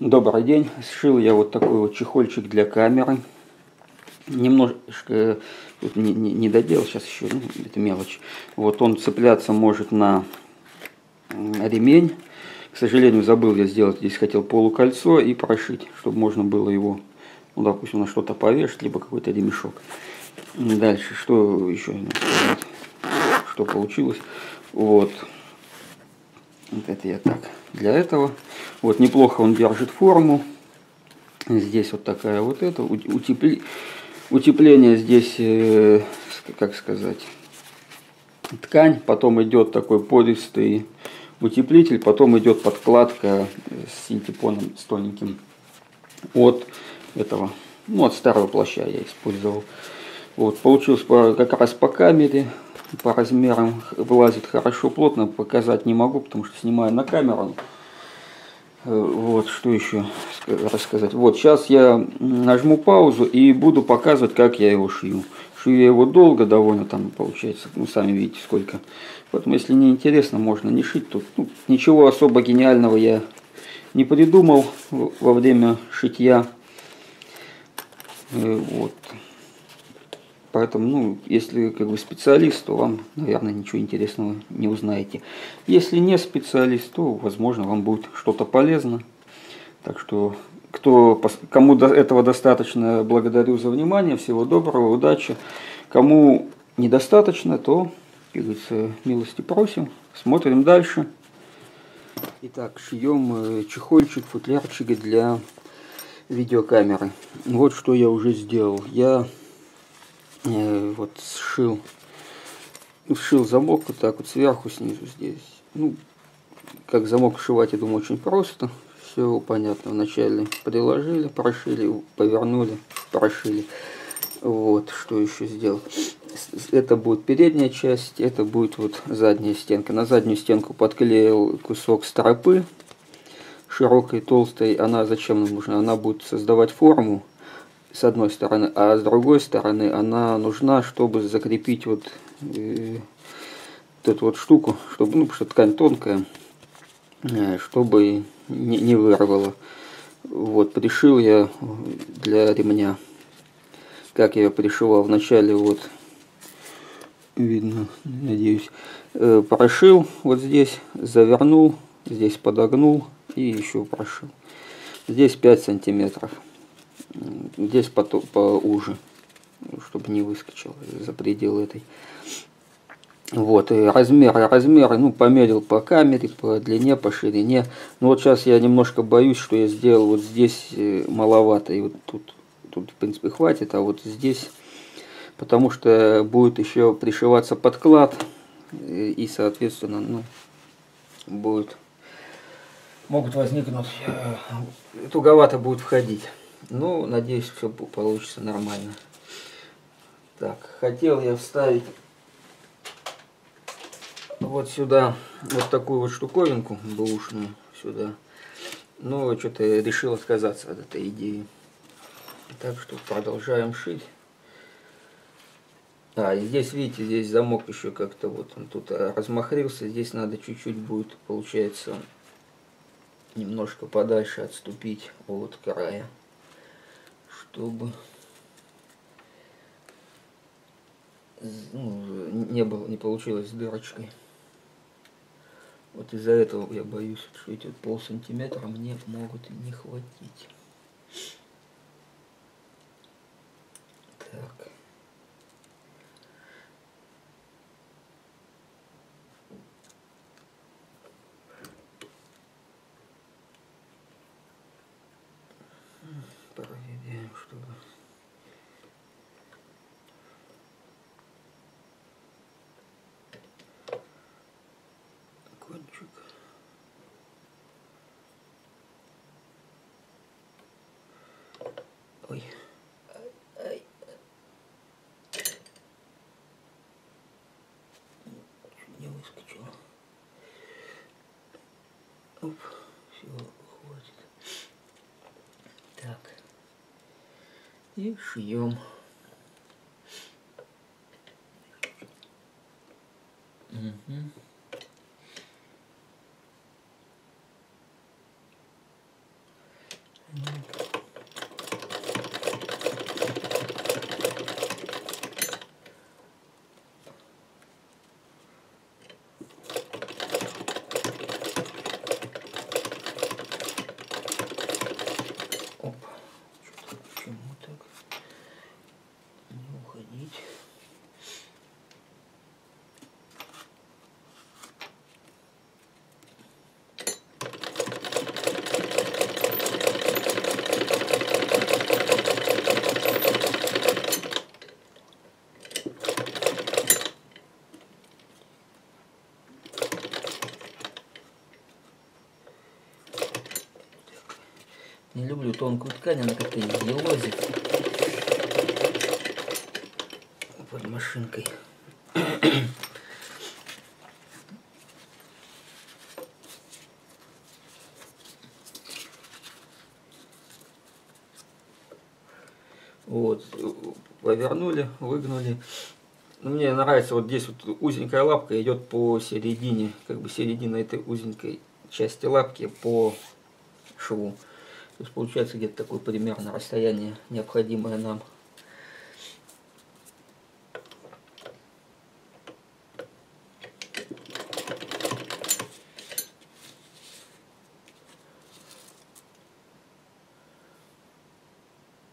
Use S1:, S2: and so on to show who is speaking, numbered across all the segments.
S1: Добрый день. Сшил я вот такой вот чехольчик для камеры. Немножко тут не, не, не доделал, сейчас еще, ну, это мелочь. Вот он цепляться может на ремень. К сожалению, забыл я сделать, здесь хотел полукольцо и прошить, чтобы можно было его, ну, допустим, на что-то повешать, либо какой-то ремешок. Дальше, что еще что получилось. Вот. Вот это я так для этого. Вот неплохо он держит форму. Здесь вот такая вот это. Утепли... Утепление здесь, э, как сказать, ткань. Потом идет такой пористый утеплитель. Потом идет подкладка с синтепоном, с тоненьким. От этого, ну от старого плаща я использовал. Вот, получилось по, как раз по камере по размерам вылазит хорошо, плотно показать не могу, потому что снимаю на камеру. Э, вот, что еще рассказать. Вот, сейчас я нажму паузу и буду показывать, как я его шью. Шью я его долго довольно, там получается, ну, сами видите, сколько. Поэтому, если не интересно, можно не шить. Тут ну, ничего особо гениального я не придумал во время шитья. Э, вот. Поэтому, ну, если как бы специалист, то вам, наверное, ничего интересного не узнаете. Если не специалист, то, возможно, вам будет что-то полезно. Так что, кто, кому до этого достаточно, благодарю за внимание. Всего доброго, удачи. Кому недостаточно, то, как говорится, милости просим. Смотрим дальше. Итак, шьем э, чехольчик, футлярчик для видеокамеры. Вот что я уже сделал. Я вот сшил, сшил замок вот так вот сверху, снизу здесь. Ну, как замок сшивать, я думаю, очень просто. Все понятно. Вначале приложили, прошили, повернули, прошили. Вот, что еще сделал. Это будет передняя часть, это будет вот задняя стенка. На заднюю стенку подклеил кусок стропы широкой, толстой. Она зачем нам нужна? Она будет создавать форму с одной стороны, а с другой стороны она нужна, чтобы закрепить вот, э, вот эту вот штуку, чтобы, ну, потому что ткань тонкая, э, чтобы не, не вырвало. Вот, пришил я для ремня. Как я пришивал вначале, вот, видно, надеюсь, э, прошил вот здесь, завернул, здесь подогнул и еще прошил. Здесь 5 сантиметров. Здесь по поуже, чтобы не выскочил за пределы этой. Вот, и размеры, размеры, ну, померил по камере, по длине, по ширине. Ну, вот сейчас я немножко боюсь, что я сделал вот здесь э, маловато, и вот тут, тут, в принципе, хватит, а вот здесь, потому что будет еще пришиваться подклад, и, соответственно, ну, будет, могут возникнуть, э, туговато будет входить. Ну, надеюсь, все получится нормально. Так, хотел я вставить вот сюда вот такую вот штуковинку бэушную сюда. Но что-то решил отказаться от этой идеи. Так что продолжаем шить. А, здесь, видите, здесь замок еще как-то вот он тут размахрился. Здесь надо чуть-чуть будет, получается, немножко подальше отступить от края чтобы ну, не было, не получилось с дырочкой. Вот из-за этого я боюсь, что эти вот пол сантиметра мне могут не хватить. Так. проверяем, чтобы кончик. Ой. Ай. Выскочил. Оп, все, хватит. Так и шьем. Угу. Опа. Что-то почему так? Не уходить. Не люблю тонкую ткань, она как-то елозит под машинкой. Вот, повернули, выгнули. Ну, Мне нравится вот здесь вот узенькая лапка идет по середине, как бы середина этой узенькой части лапки по шву. То есть получается где-то такое примерно расстояние, необходимое нам.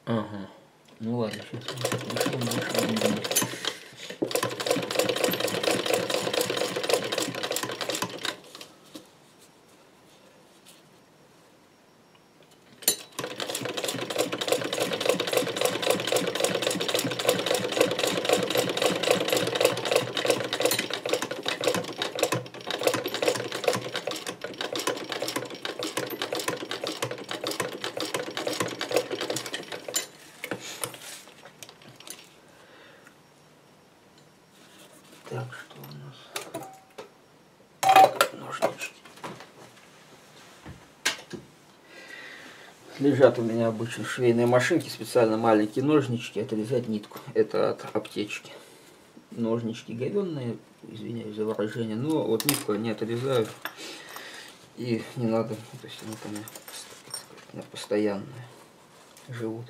S1: Ага. Ну ладно, сейчас. Так, что у нас? Ножнички. Лежат у меня обычно швейные машинки, специально маленькие ножнички, отрезать нитку. Это от аптечки. Ножнички говенные, извиняюсь за выражение, но вот нитку они отрезают. И не надо, то есть они там меня постоянные живут.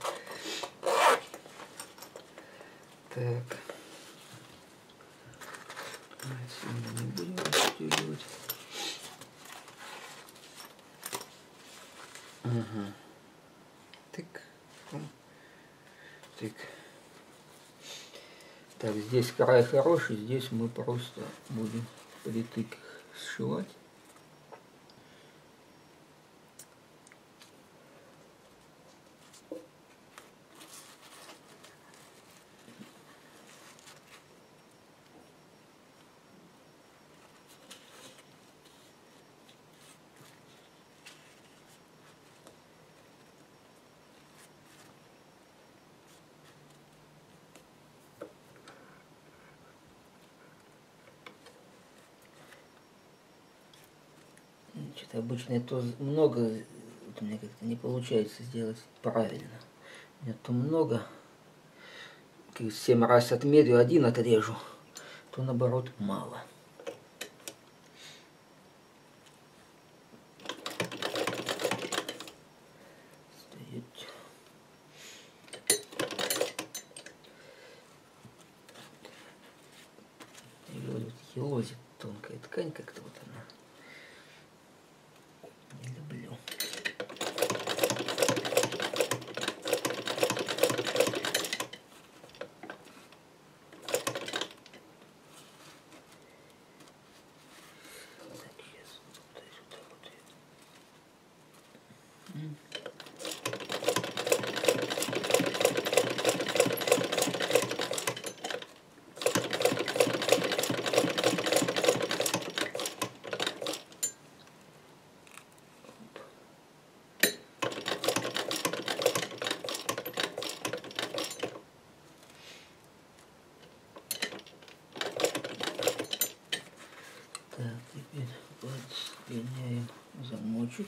S1: Так. Не будем расстегивать. Угу. Здесь край хороший, здесь мы просто будем притык сшивать. Значит, обычно это много, вот у меня как-то не получается сделать правильно. Меня то много, как семь раз отмерю, один отрежу, то наоборот мало. Стоит. И вот елозит тонкая ткань как-то вот она. Не люблю. Так, сейчас вот сюда вот. М. Так, теперь подсоединяем замочек.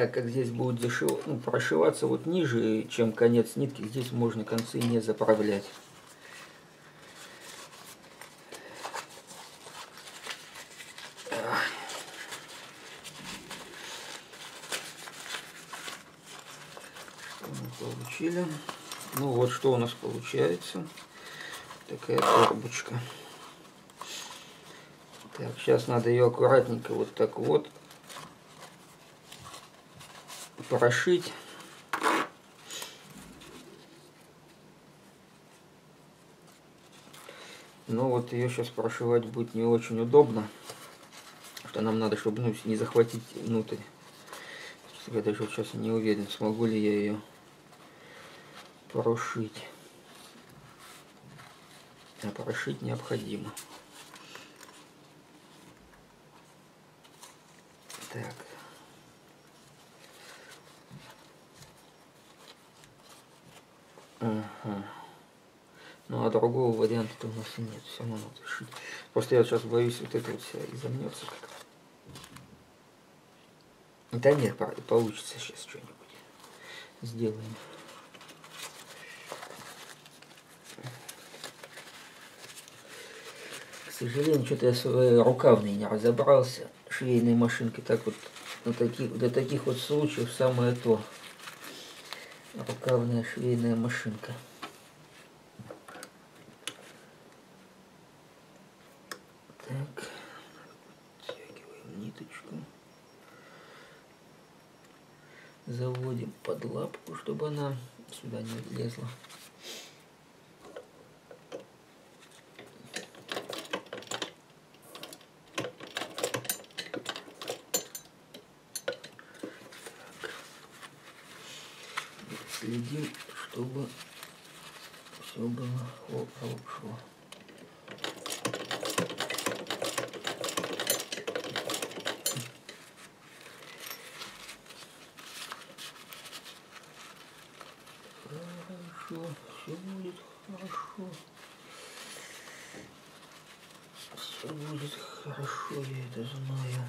S1: Так как здесь будет зашив... ну, прошиваться вот ниже, чем конец нитки, здесь можно концы не заправлять. получили. Ну вот что у нас получается. Такая торбочка. Так, сейчас надо ее аккуратненько вот так вот прошить. Но вот ее сейчас прошивать будет не очень удобно. Что нам надо, чтобы ну, не захватить внутрь. Я даже сейчас не уверен, смогу ли я ее прошить. А прошить необходимо. Так. Ну а другого варианта-то у нас и нет. Все равно надо шить. Просто я сейчас боюсь, вот это вот вся изомнется как-то. Да нет, получится сейчас что-нибудь. Сделаем. К сожалению, что-то я своей рукавной не разобрался. Швейной машинкой так вот на таких, до таких вот случаев самое то. Рукавная швейная машинка. Так, оттягиваем ниточку. Заводим под лапку, чтобы она сюда не влезла. следим, чтобы все было хорошо. Хорошо, все будет хорошо. Все будет хорошо, я это знаю.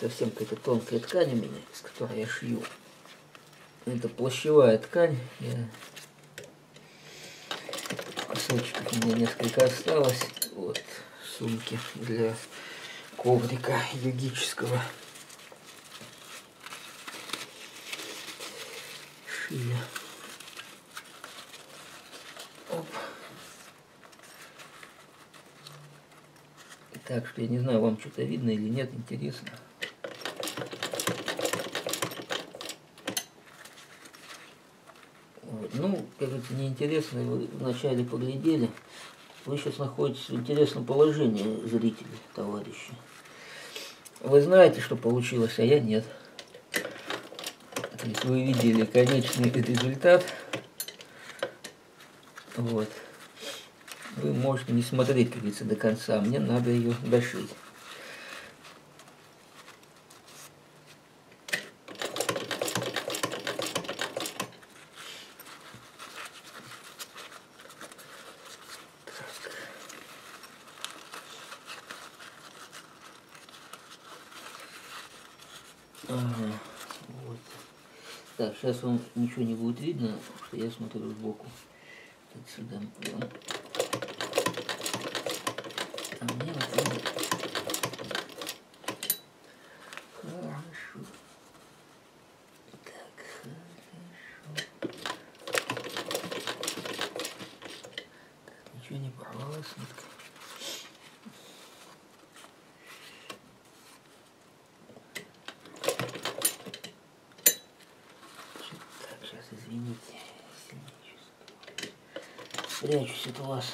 S1: совсем какая-то тонкая ткань у меня, из которой я шью. Это плащевая ткань. Я... Кусочков у меня несколько осталось. Вот сумки для коврика йогического. Шия. Оп. Так что я не знаю, вам что-то видно или нет, интересно. Ну, как говорится, неинтересно, вы вначале поглядели. Вы сейчас находитесь в интересном положении, зрители, товарищи. Вы знаете, что получилось, а я нет. То есть вы видели конечный результат. Вот. Вы можете не смотреть, как говорится, до конца. Мне надо ее дошить. Вот. Так, сейчас вам ничего не будет видно, что я смотрю сбоку. Так, сюда. А мне вот надо... Хорошо. Так, хорошо. Так, ничего не порвалось, нитка. извините, прячусь от вас.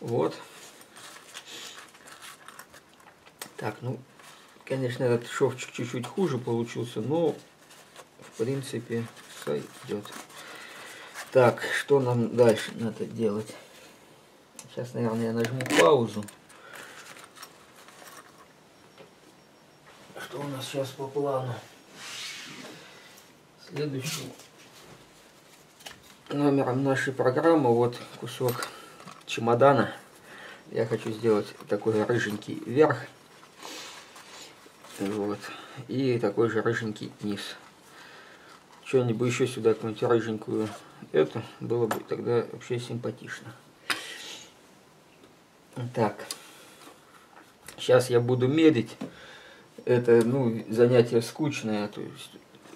S1: Вот. Так, ну, конечно, этот шовчик чуть-чуть хуже получился, но, в принципе, сойдет. Так, что нам дальше надо делать? Сейчас, наверное, я нажму паузу. Что у нас сейчас по плану? Следующим номером нашей программы вот кусок чемодана. Я хочу сделать такой рыженький верх. Вот. И такой же рыженький низ. Что-нибудь еще сюда, какую-нибудь рыженькую эту, было бы тогда вообще симпатично. Так. Сейчас я буду мерить. Это, ну, занятие скучное. То есть,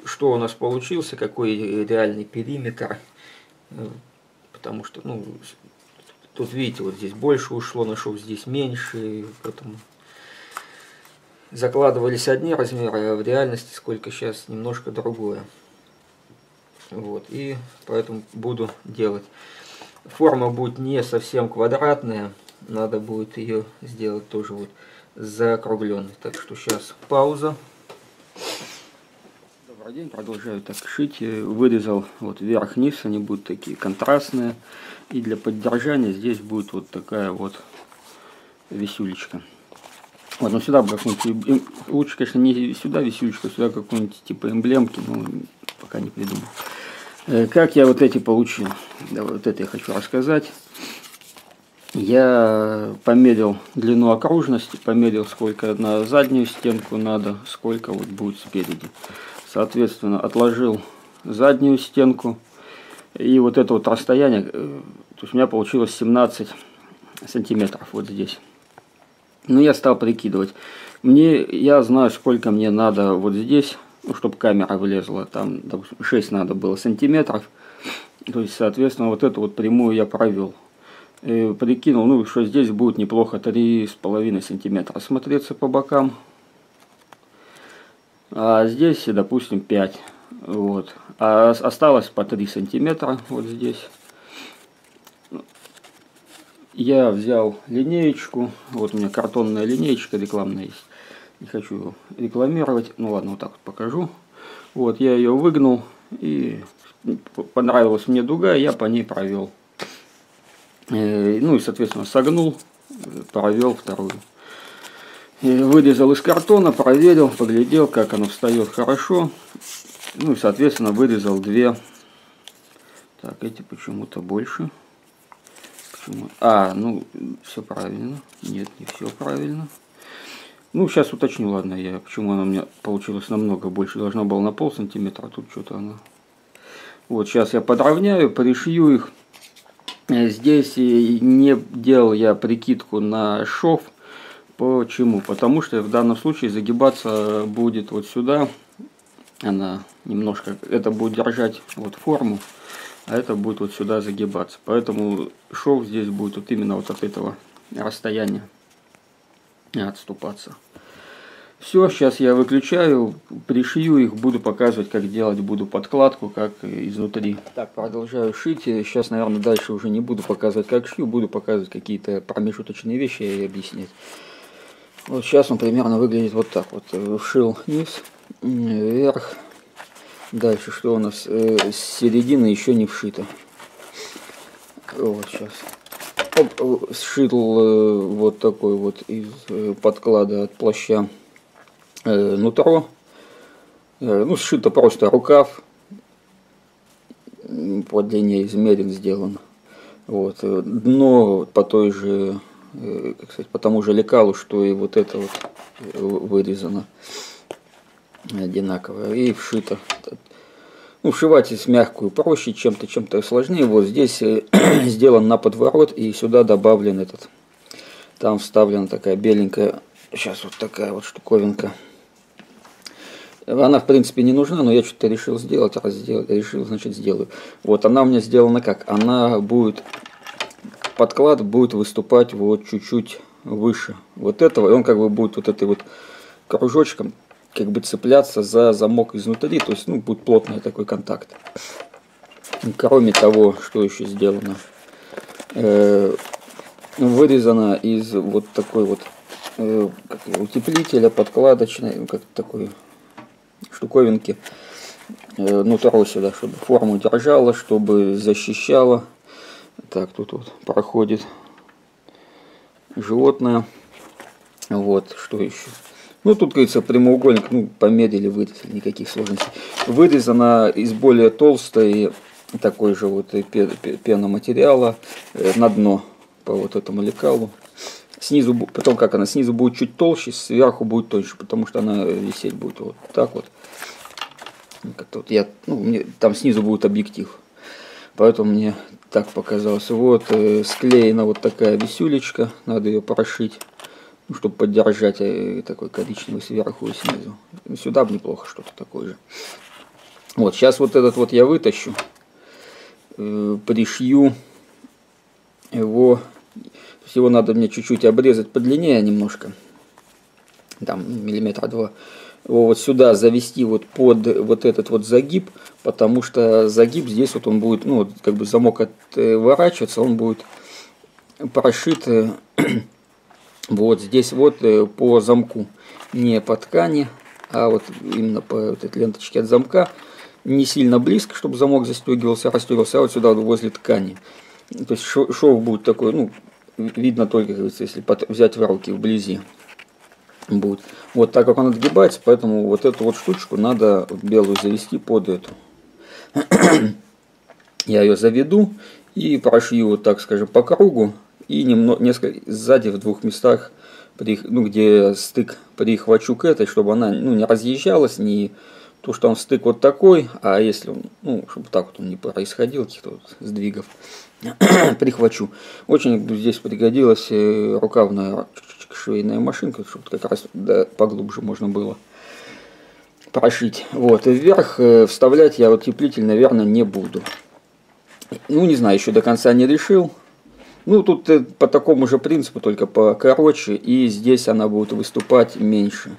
S1: что у нас получился, какой реальный периметр. Потому что, ну, Тут, видите, вот здесь больше ушло на шов, здесь меньше, поэтому закладывались одни размеры, а в реальности сколько сейчас немножко другое. Вот, и поэтому буду делать. Форма будет не совсем квадратная, надо будет ее сделать тоже вот закругленной. Так что сейчас пауза. Добрый день, продолжаю так шить. Вырезал вот вверх-вниз, они будут такие контрастные. И для поддержания здесь будет вот такая вот висюлечка. Вот, но сюда какую-нибудь, лучше, конечно, не сюда висюлечку, а сюда какую-нибудь типа эмблемки, но пока не придумал. Э, как я вот эти получил? Да, вот это я хочу рассказать. Я померил длину окружности, померил, сколько на заднюю стенку надо, сколько вот будет спереди. Соответственно, отложил заднюю стенку, и вот это вот расстояние, э, то есть у меня получилось 17 сантиметров вот здесь. Ну, я стал прикидывать. Мне, я знаю, сколько мне надо вот здесь, ну, чтобы камера влезла. Там, допустим, 6 надо было сантиметров. То есть, соответственно, вот эту вот прямую я провел. И прикинул, ну, что здесь будет неплохо 3,5 сантиметра смотреться по бокам. А здесь, допустим, 5. Вот. А осталось по 3 сантиметра вот здесь. Я взял линеечку. Вот у меня картонная линеечка рекламная есть. Не хочу рекламировать. Ну ладно, вот так вот покажу. Вот, я ее выгнул. И понравилась мне дуга, я по ней провел. Э, ну и, соответственно, согнул, провел вторую. Вырезал из картона, проверил, поглядел, как оно встает хорошо. Ну и, соответственно, вырезал две. Так, эти почему-то больше. Почему? А, ну, все правильно. Нет, не все правильно. Ну, сейчас уточню, ладно, я почему она у меня получилась намного больше. Должна была на пол сантиметра, а тут что-то она... Вот, сейчас я подровняю, пришью их. Здесь не делал я прикидку на шов. Почему? Потому что в данном случае загибаться будет вот сюда она немножко, это будет держать вот форму, а это будет вот сюда загибаться. Поэтому шов здесь будет вот именно вот от этого расстояния отступаться. Все, сейчас я выключаю, пришью их, буду показывать, как делать буду подкладку, как изнутри. Так, продолжаю шить. Сейчас, наверное, дальше уже не буду показывать, как шью, буду показывать какие-то промежуточные вещи и объяснять. Вот сейчас он примерно выглядит вот так вот. Вшил низ, вверх. Дальше что у нас? Э, с середины еще не вшито. Вот сейчас. Оп, сшил э, вот такой вот из э, подклада от плаща нутро. Ну, сшито просто рукав. По длине измерен сделан. Вот. Дно по той же, как сказать, по тому же лекалу, что и вот это вот вырезано одинаково и вшито. Ну, вшивать здесь мягкую проще, чем-то чем-то сложнее. Вот здесь э, сделан на подворот и сюда добавлен этот. Там вставлена такая беленькая сейчас вот такая вот штуковинка. Она, в принципе, не нужна, но я что-то решил сделать, раз сделал, решил, значит, сделаю. Вот, она у меня сделана как? Она будет, подклад будет выступать вот чуть-чуть выше вот этого, и он как бы будет вот этой вот кружочком как бы цепляться за замок изнутри, то есть, ну, будет плотный такой контакт. Кроме того, что еще сделано, э, вырезано из вот такой вот э, утеплителя подкладочной, ну, как такой штуковинки, э, нутро сюда, чтобы форму держала, чтобы защищала. Так, тут вот проходит животное. Вот, что еще? Ну, тут, говорится, прямоугольник, ну, померили, вырезали, никаких сложностей. Вырезана из более толстой такой же вот пеноматериала э, на дно по вот этому лекалу. Снизу, потом как она, снизу будет чуть толще, сверху будет тоньше, потому что она висеть будет вот так вот. Как вот я, ну, мне, там снизу будет объектив. Поэтому мне так показалось. Вот э, склеена вот такая висюлечка, надо ее прошить, ну, чтобы поддержать э, такой коричневый сверху и снизу. Сюда бы неплохо что-то такое же. Вот, сейчас вот этот вот я вытащу, э, пришью его всего надо мне чуть-чуть обрезать подлиннее немножко. Там миллиметра два. Его вот сюда завести вот под вот этот вот загиб, потому что загиб здесь вот он будет, ну, вот как бы замок отворачиваться, он будет прошит э, вот здесь вот э, по замку, не по ткани, а вот именно по вот этой ленточке от замка, не сильно близко, чтобы замок застегивался, расстегивался, а вот сюда возле ткани. То есть шов будет такой, ну, видно только, если взять в руки вблизи будет. Вот так как он отгибается, поэтому вот эту вот штучку надо белую завести под эту. Я ее заведу и прошью вот так, скажем, по кругу и немного, несколько сзади в двух местах, ну, где стык прихвачу к этой, чтобы она ну, не разъезжалась, не то, что он стык вот такой, а если он, ну, чтобы так вот он не происходил, каких-то вот сдвигов, прихвачу. Очень здесь пригодилась э, рукавная швейная машинка, чтобы как раз да, поглубже можно было прошить. Вот, и вверх э, вставлять я утеплитель, наверное, не буду. Ну, не знаю, еще до конца не решил. Ну, тут э, по такому же принципу, только покороче, и здесь она будет выступать меньше.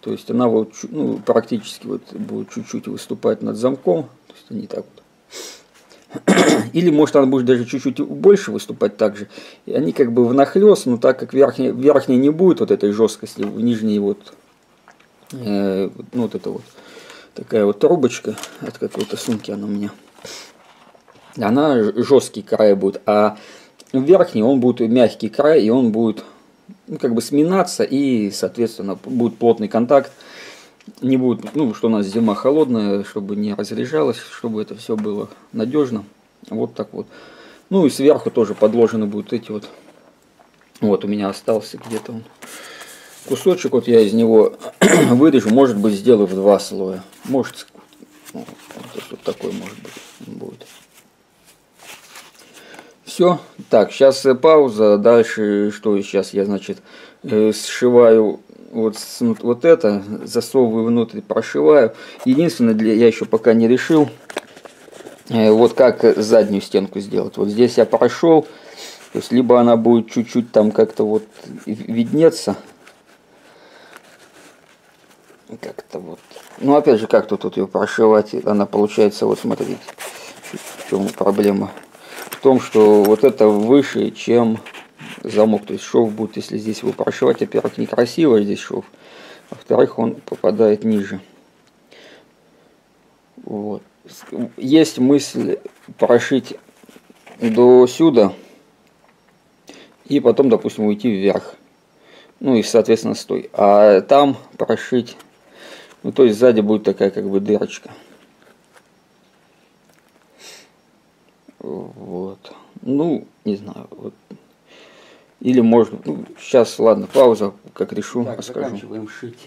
S1: То есть она вот, ну, практически вот будет чуть-чуть выступать над замком. То есть не так вот или может она будет даже чуть-чуть больше выступать также. И они как бы внахлёст, но так как верхняя, верхняя не будет вот этой жесткости, в нижней вот, э, ну вот это вот, такая вот трубочка от какой-то сумки она у меня. Она жесткий край будет, а верхний он будет мягкий край, и он будет ну, как бы сминаться, и, соответственно, будет плотный контакт. Не будет, ну, что у нас зима холодная, чтобы не разряжалось, чтобы это все было надежно. Вот так вот. Ну и сверху тоже подложены будут эти вот. Вот у меня остался где-то он. Кусочек, вот я из него вырежу, может быть сделаю в два слоя. Может, ну, вот, вот такой может быть будет. Все. Так, сейчас пауза. Дальше, что сейчас я, значит, э, сшиваю вот, вот это, засовываю внутрь, прошиваю. Единственное, для, я еще пока не решил, Э, вот как заднюю стенку сделать. Вот здесь я прошел, то есть либо она будет чуть-чуть там как-то вот виднеться, как-то вот. Ну опять же, как тут вот ее прошивать, она получается, вот смотрите, в чем проблема. В том, что вот это выше, чем замок. То есть шов будет, если здесь его прошивать, во-первых, некрасиво здесь шов, во-вторых, он попадает ниже. Вот есть мысль прошить до сюда и потом, допустим, уйти вверх. Ну и, соответственно, стой. А там прошить, ну то есть сзади будет такая как бы дырочка. Вот. Ну, не знаю. Вот. Или можно. Ну, сейчас, ладно, пауза, как решу, так, расскажу. Заканчиваем шить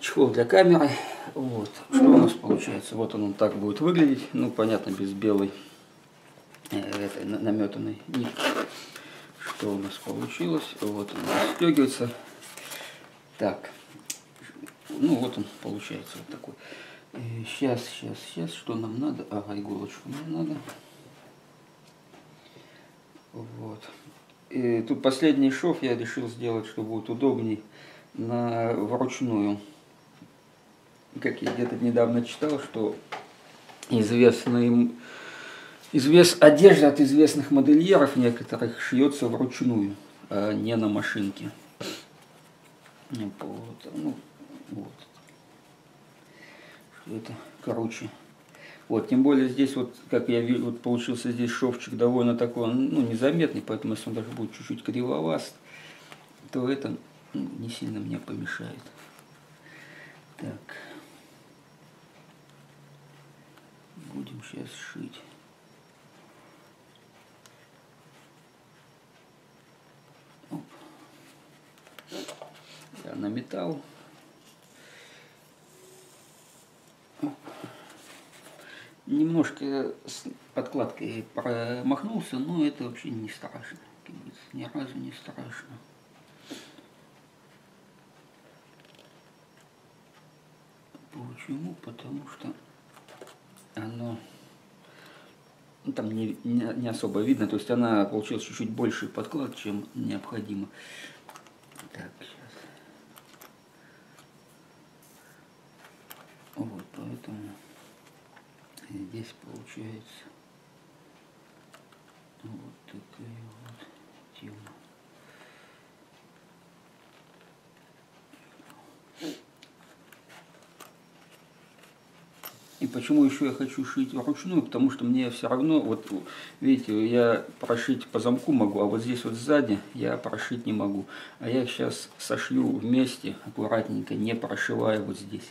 S1: чехол для камеры. Вот. Что у нас получается? Вот он, он так будет выглядеть. Ну, понятно, без белой э, этой наметанной нитки. что у нас получилось. Вот он расстегивается. Так. Ну вот он получается вот такой. Сейчас, сейчас, сейчас, что нам надо? Ага, иголочку нам надо. Вот. И тут последний шов я решил сделать, чтобы будет удобней на вручную. Как я где-то недавно читал, что известный извест, одежда от известных модельеров некоторых шьется вручную, а не на машинке. Вот, ну, вот. Что это, короче, вот, тем более здесь вот, как я вижу, вот получился здесь шовчик довольно такой, ну, незаметный, поэтому если он даже будет чуть-чуть кривоваст, то это ну, не сильно мне помешает. Так. Будем сейчас шить. Я на металл. Немножко с подкладкой промахнулся, но это вообще не страшно. Ни разу не страшно. Почему? Потому что оно ну, там не, не, не особо видно, то есть она получилась чуть-чуть больше подклад, чем необходимо. Так, сейчас. Вот, поэтому здесь получается вот такая вот тема. И почему еще я хочу шить вручную? Потому что мне все равно, вот видите, я прошить по замку могу, а вот здесь вот сзади я прошить не могу. А я их сейчас сошью вместе, аккуратненько, не прошивая вот здесь.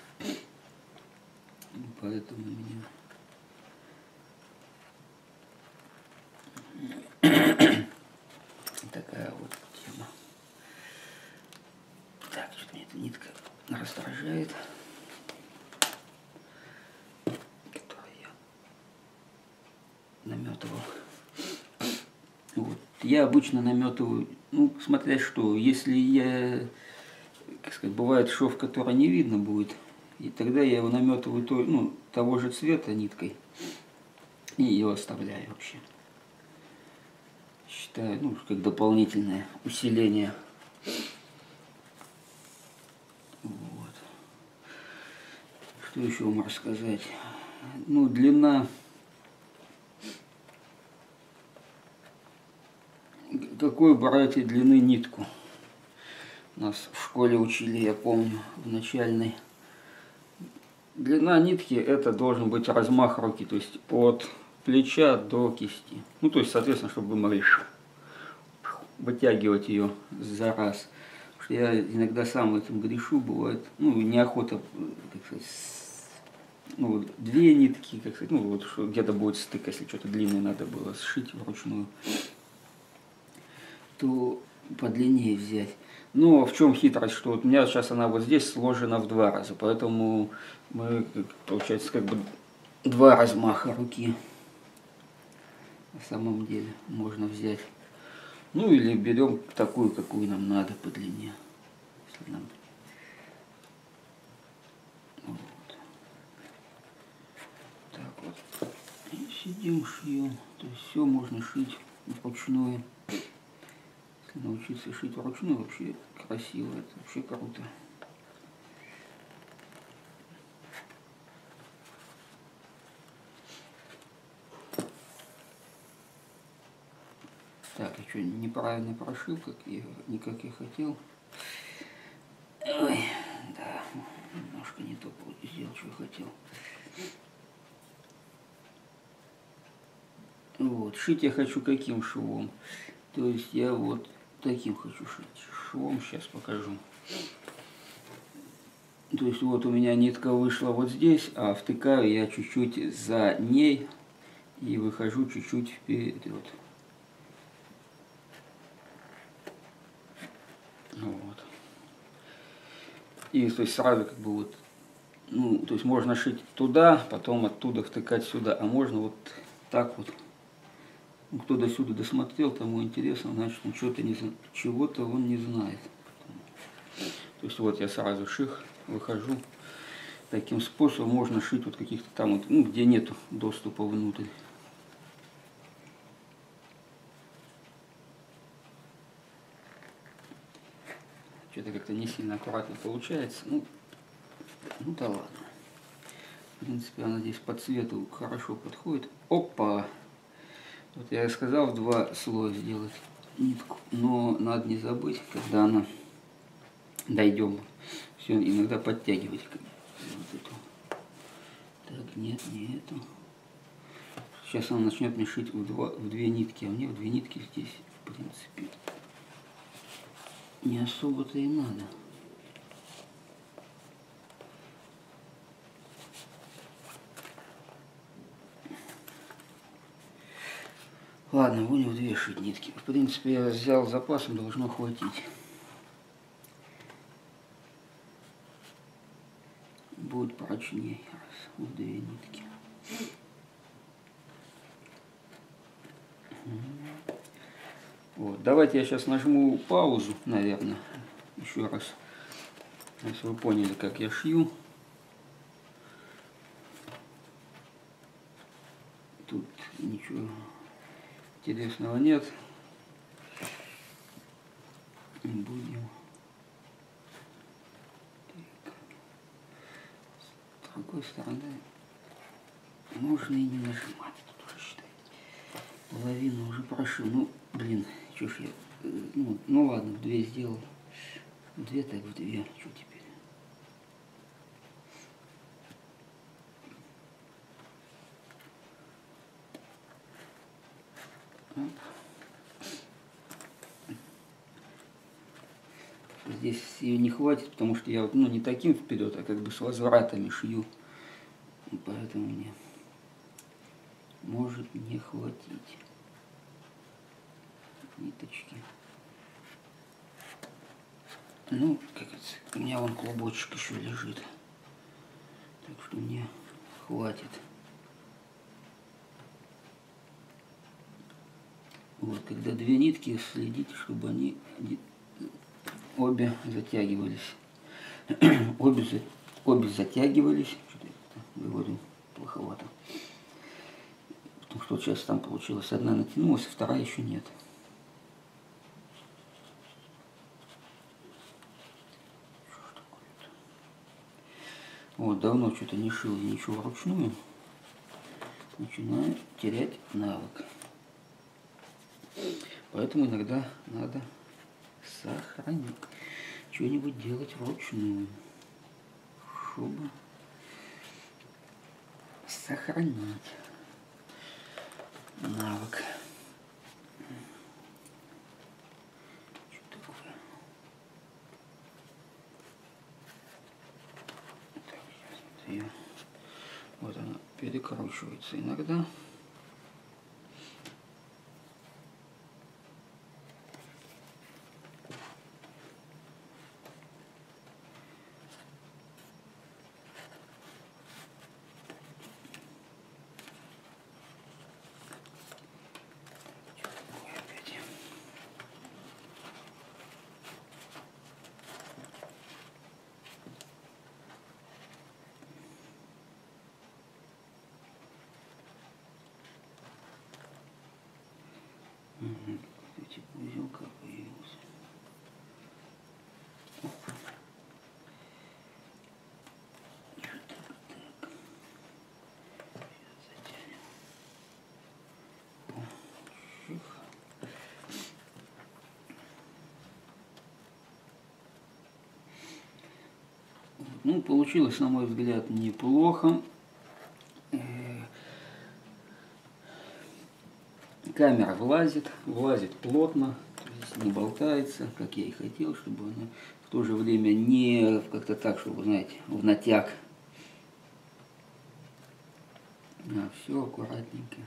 S1: Поэтому меня... Такая вот тема. Так, что-то мне эта нитка раздражает. наметывал. Вот. Я обычно наметываю, ну, смотря что, если я, как сказать, бывает шов, который не видно будет, и тогда я его наметываю то, ну, того же цвета ниткой и ее оставляю вообще. Считаю, ну, как дополнительное усиление. Вот. Что еще вам рассказать? Ну, длина какой брать и длины нитку. Нас в школе учили, я помню, в начальной. Длина нитки это должен быть размах руки, то есть от плеча до кисти. Ну, то есть, соответственно, чтобы вы могли вытягивать ее за раз. Потому что я иногда сам этим грешу, бывает, ну, неохота, как сказать, ну, две нитки, как сказать, ну, вот где-то будет стык, если что-то длинное надо было сшить вручную то подлиннее взять. Но в чем хитрость, что вот у меня сейчас она вот здесь сложена в два раза, поэтому мы, получается, как бы два размаха руки. На самом деле можно взять. Ну или берем такую, какую нам надо по длине. Если нам... Вот. Так вот. И сидим, шьем. То есть все можно шить вручную научиться шить вручную вообще красиво, это вообще круто. Так, я что, неправильно прошил, как я, не как я хотел. Ой, да, немножко не то сделал, что хотел. Вот, шить я хочу каким швом. То есть я вот таким хочу шить швом, сейчас покажу. То есть вот у меня нитка вышла вот здесь, а втыкаю я чуть-чуть за ней и выхожу чуть-чуть вперед. Вот. И то есть сразу как бы вот, ну, то есть можно шить туда, потом оттуда втыкать сюда, а можно вот так вот Кто до сюда досмотрел, тому интересно, значит, он что-то не чего-то он не знает. То есть вот я сразу ших, выхожу. Таким способом можно шить вот каких-то там, вот, ну, где нету доступа внутрь. Что-то как-то не сильно аккуратно получается. Ну, ну да ладно. В принципе, она здесь по цвету хорошо подходит. Опа! Вот я сказал в два слоя сделать нитку. Но надо не забыть, когда она дойдем, все иногда подтягивать вот эту. Так, нет, не эту. Сейчас она начнет мне в, два, в две нитки, а мне в две нитки здесь, в принципе, не особо-то и надо. Ладно, будем в две шить нитки. В принципе, я взял запасом, должно хватить. Будет прочнее раз в две нитки. Вот, давайте я сейчас нажму паузу, наверное, еще раз. Если вы поняли, как я шью. Тут ничего интересного нет. Будем. Так. С другой стороны, можно и не нажимать. Тут уже считай. Половину уже прошил. Ну, блин, что ж я... э, Ну, ну ладно, в две сделал. Две так в две. Что теперь? Оп. Здесь ее не хватит, потому что я вот, ну, не таким вперед, а как бы с возвратами шью. Поэтому мне может не хватить ниточки. Ну, как это, у меня вон клубочек еще лежит. Так что мне хватит. Вот, когда две нитки, следите, чтобы они обе затягивались. обе, обе затягивались. Что-то говорю плоховато. Потому что вот сейчас там получилось одна натянулась, а вторая еще нет. Вот, давно что-то не шил я ничего вручную. Начинаю терять навык. Поэтому иногда надо сохранить. Что-нибудь делать вручную. Чтобы сохранить навык. Что такое? Так, сейчас вот ее. Вот она перекручивается иногда. Ой, опять. Ну, получилось, на мой взгляд, неплохо. Камера влазит, влазит плотно, не болтается, как я и хотел, чтобы она в то же время не как-то так, чтобы, знаете, в натяг. А, все аккуратненько.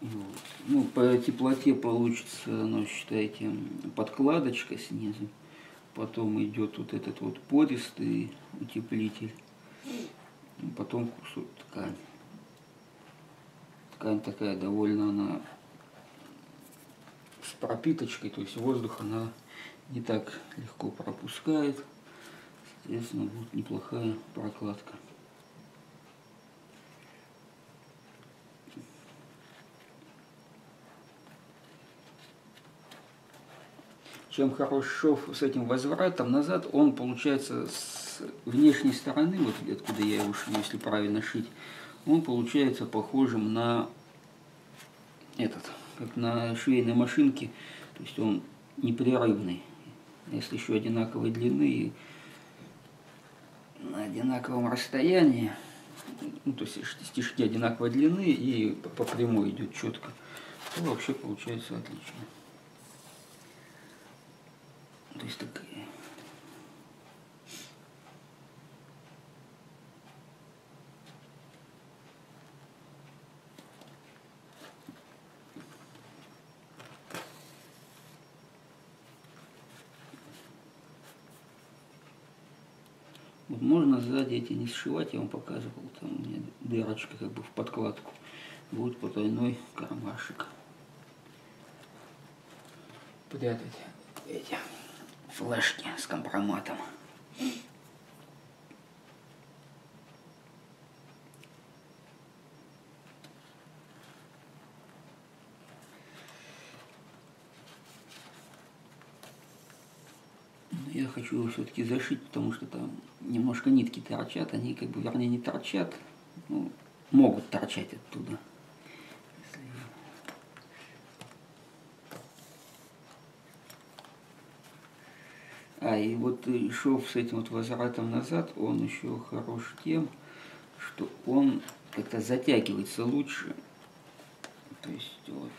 S1: Вот. Ну, по теплоте получится, ну, считайте, подкладочка снизу. Потом идет вот этот вот пористый утеплитель, потом кусок ткани. Ткань такая довольно она с пропиточкой, то есть воздух она не так легко пропускает. Соответственно, будет неплохая прокладка. Чем хорош шов с этим возвратом назад, он получается с внешней стороны, вот откуда я его шью, если правильно шить, он получается похожим на этот, как на швейной машинке, то есть он непрерывный. Если еще одинаковой длины на одинаковом расстоянии, ну, то есть стежки одинаковой длины и по прямой идет четко, то вообще получается отлично. То есть такая Вот можно сзади эти не сшивать, я вам показывал, там у меня дырочка как бы в подкладку. Будет потайной кармашек. Прятать эти флешки с компроматом. я хочу его все-таки зашить, потому что там немножко нитки торчат, они как бы, вернее, не торчат, ну, могут торчать оттуда. А, и вот шов с этим вот возвратом назад, он еще хорош тем, что он как-то затягивается лучше. То есть вот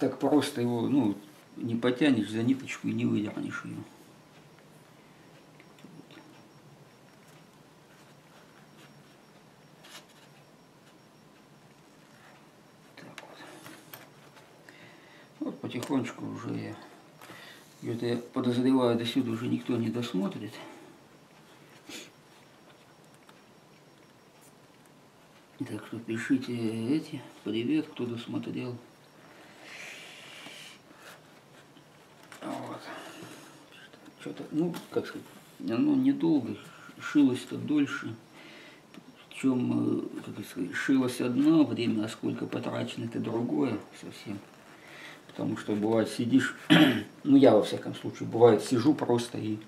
S1: так просто его, ну, не потянешь за ниточку и не выдернешь ее. Так вот. вот потихонечку уже я где-то я подозреваю, до сюда уже никто не досмотрит. Так что пишите эти, привет, кто досмотрел. Вот. Что-то, ну, как сказать, оно недолго, шилось-то дольше. Причем, э, как сказать, шилось одно время, а сколько потрачено, это другое совсем. Потому что бывает сидишь, ну я во всяком случае, бывает сижу просто и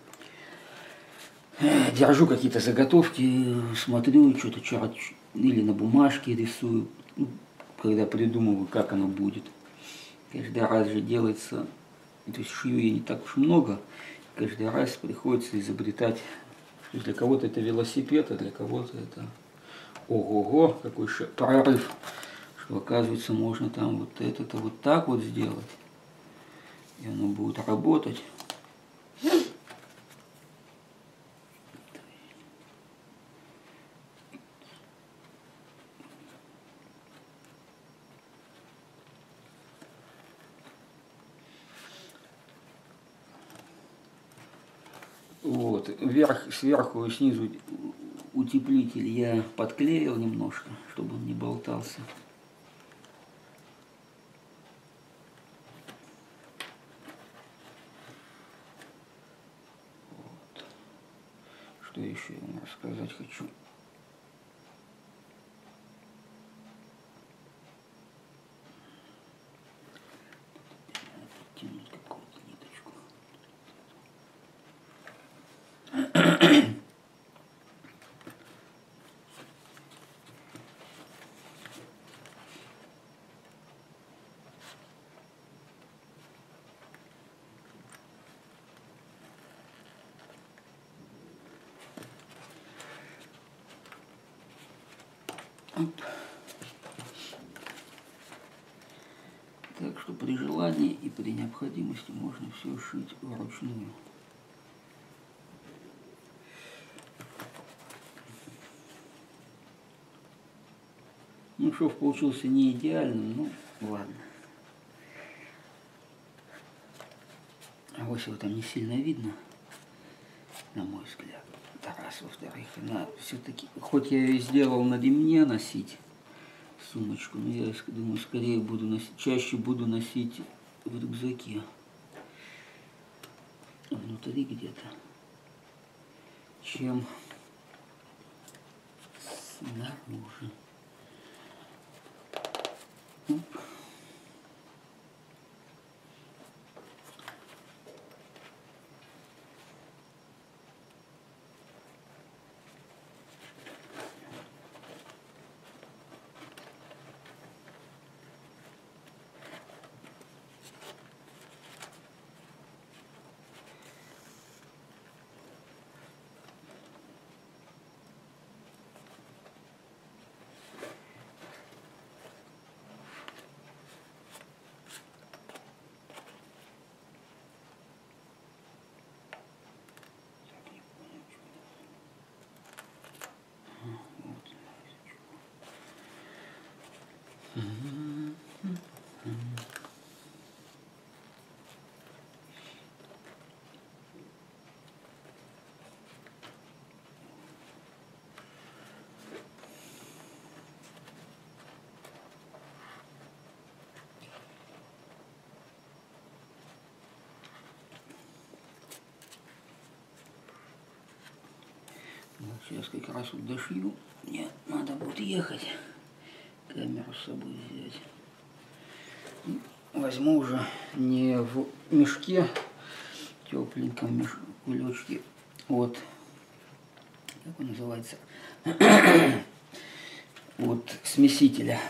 S1: э, держу какие-то заготовки, смотрю, что-то черт, или на бумажке рисую, ну, когда придумываю, как оно будет. Каждый раз же делается, то есть шью я не так уж много, каждый раз приходится изобретать. Для кого-то это велосипед, а для кого-то это ого-го, какой прорыв что оказывается можно там вот это-то вот так вот сделать, и оно будет работать. Вот, вверх, сверху и снизу утеплитель я подклеил немножко, чтобы он не болтался. Что еще я вам Так что при желании и при необходимости можно все шить вручную. Ну, шов получился не идеальным, ну ладно. ось его там не сильно видно, на мой взгляд. Это раз, во-вторых, она все-таки, хоть я ее сделал на ремне носить, сумочку, но я думаю, скорее буду носить, чаще буду носить в рюкзаке. Внутри где-то, чем снаружи. Оп. Сейчас как раз вот дошью. Мне надо будет ехать. С собой взять. Возьму уже не в мешке, тепленьком меш... кулечке. Вот. Как он называется? вот смесителя.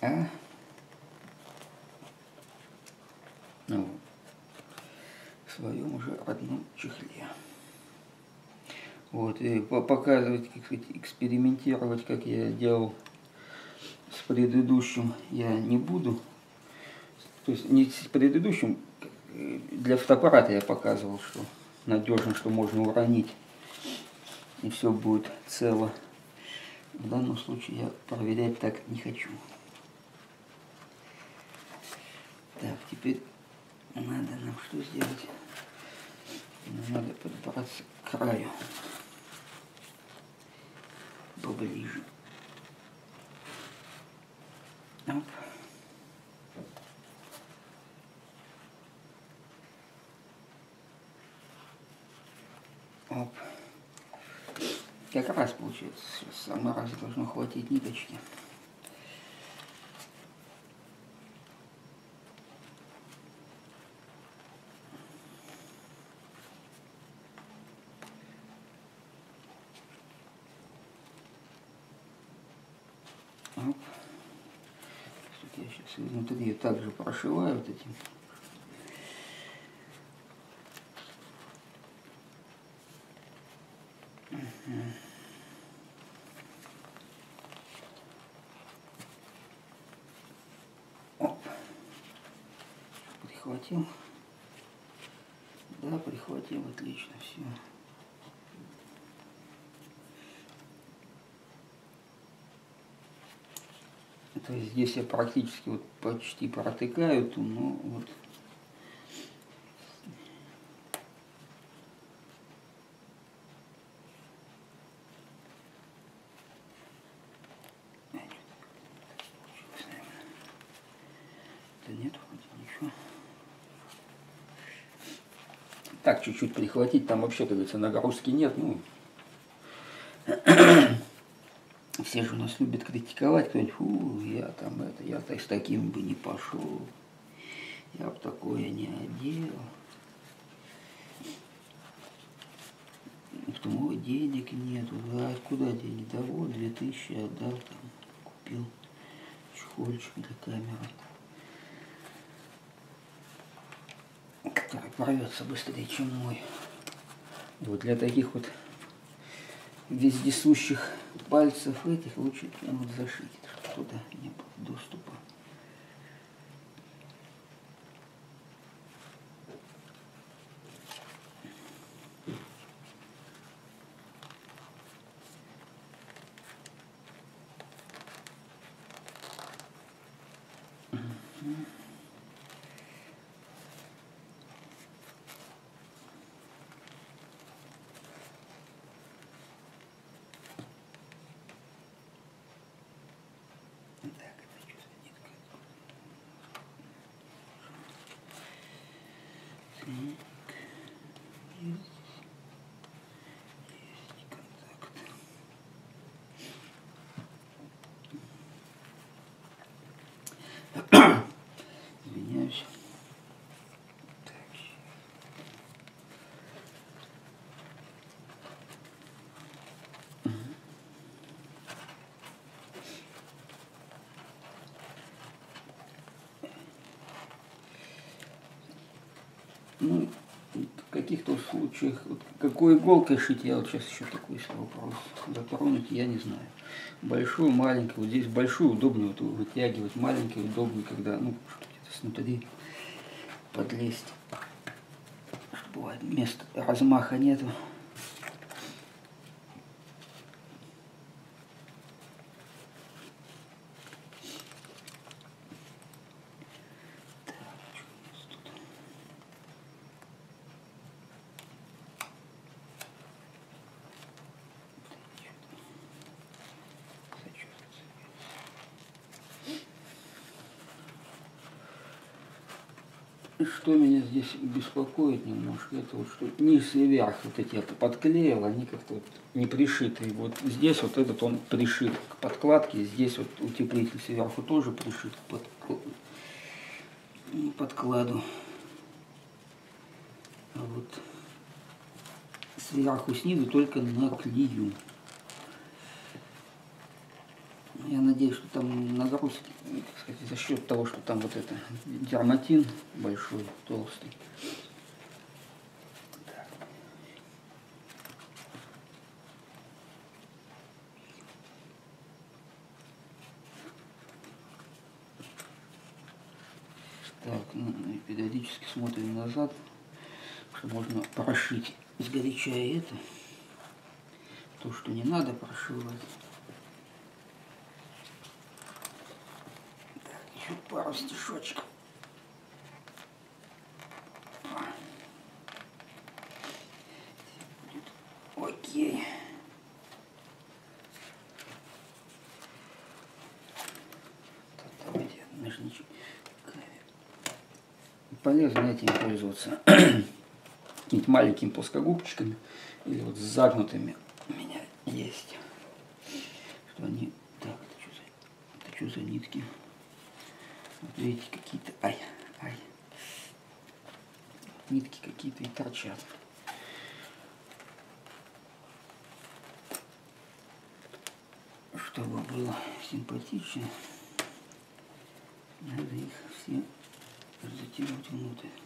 S1: А? Ну, вот в своем уже родном чехле. Вот, и по- показывать, как экспериментировать, как я делал с предыдущим, я не буду. То есть не с предыдущим, для фотоаппарата я показывал, что надежно, что можно уронить, и все будет цело. В данном случае я проверять так не хочу. Так, теперь надо нам что сделать? Надо подобраться к краю. Поближе. Оп. Оп. Как раз получается. Сейчас самый раз должно хватить ниточки. Оп. Тут я сейчас изнутри ее также Мгм. Оп. Прихватил. Да, прихватил, отлично, все. Есть здесь я практически вот почти протыкаю ту, но вот вроде ничего. Так, чуть-чуть прихватить, там вообще, как говорится, нагрузки нет, ну, все же у нас любят критиковать, кто-нибудь, я там это, я так с таким бы не пошел, я бы такое не одел. Потом, ой, денег нету, да, откуда деньги? Да вот, две тысячи отдал, там, купил чехольчик для камеры, который порвется быстрее, чем мой. Вот для таких вот вездесущих пальцев этих лучше прям вот зашить, чтобы туда не было доступа. Мгм. Извиняюсь. Так. Ну, в каких-то случаях, вот какой иголкой шить, я вот сейчас еще такой вопрос затронуть, я не знаю. Большую, маленькую, вот здесь большую удобно вот вытягивать, маленькую удобно, когда, ну, где-то снутри подлезть. Бывает, места размаха нету. Что меня здесь беспокоит немножко, это вот что низ и верх вот эти это подклеил, они как-то вот не пришиты. Вот здесь вот этот он пришит к подкладке, здесь вот утеплитель сверху тоже пришит к под, подкладу. А вот сверху снизу только наклею. Я надеюсь, что там нагрузки, так сказать, за счет того, что там вот это дерматин большой, толстый. Так, ну, и периодически смотрим назад, что можно прошить сгоряча это, то, что не надо прошивать. Еще пару стишочков. Окей. Давайте ножничек. Полезно этим пользоваться. Какими-то маленькими плоскогубчиками или вот загнутыми у меня есть. Что они... Так, это что за, это что за нитки? Видите, какие-то, ай, ай, нитки какие-то и торчат. Чтобы было симпатично, надо их все затянуть внутрь.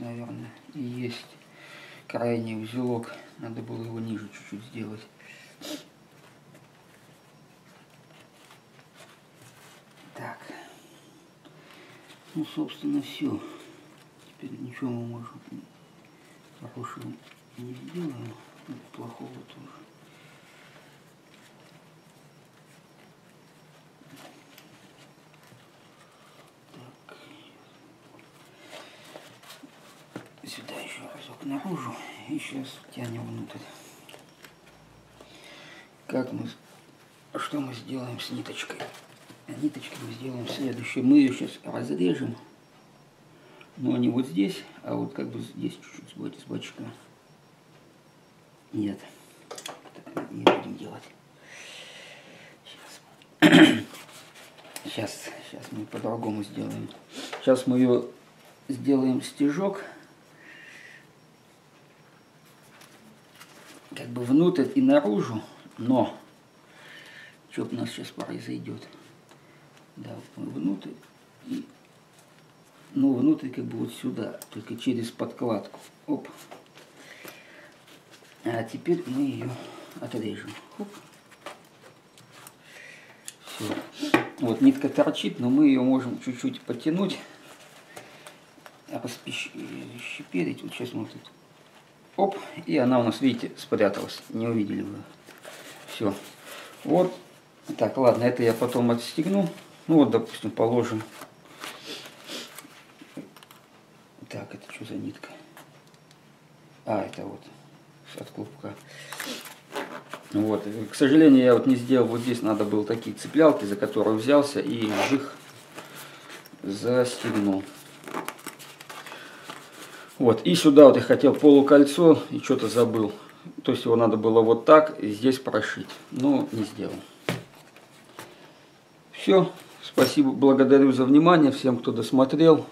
S1: Наверное, и есть крайний узелок. Надо было его ниже чуть-чуть сделать. Так. Ну, собственно, все. Теперь ничего мы можем хорошего не сделаем. Плохого тоже. наружу и сейчас тянем внутрь. Как мы, что мы сделаем с ниточкой? Ниточкой мы сделаем следующее. Мы ее сейчас разрежем, но не вот здесь, а вот как бы здесь чуть-чуть с бочка. Нет, не будем делать. Сейчас. Сейчас, сейчас мы по-другому сделаем. Сейчас мы ее сделаем стежок. как бы внутрь и наружу, но что у нас сейчас произойдет? Да, внутрь и ну, внутрь как бы вот сюда, только через подкладку. Оп. А теперь мы ее отрежем. Оп. Все. Вот нитка торчит, но мы ее можем чуть-чуть потянуть, распещеперить. Вот сейчас мы тут Оп, и она у нас, видите, спряталась. Не увидели вы. Все. Вот. Так, ладно, это я потом отстегну. Ну вот, допустим, положим. Так, это что за нитка? А, это вот от клубка. Вот. К сожалению, я вот не сделал, вот здесь надо было такие цеплялки, за которые взялся и их застегнул. Вот, и сюда вот я хотел полукольцо и что-то забыл. То есть его надо было вот так и здесь прошить, но не сделал. Все, спасибо, благодарю за внимание всем, кто досмотрел.